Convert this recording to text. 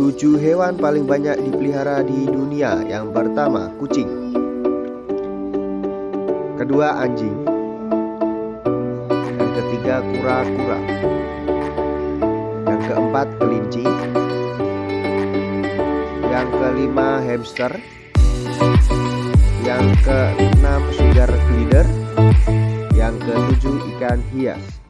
Tujuh hewan paling banyak dipelihara di dunia. Yang pertama, kucing. Kedua, anjing. Yang ketiga, kura-kura. Yang keempat, kelinci. Yang kelima, hamster. Yang keenam, sugar glider Yang ketujuh, ikan hias.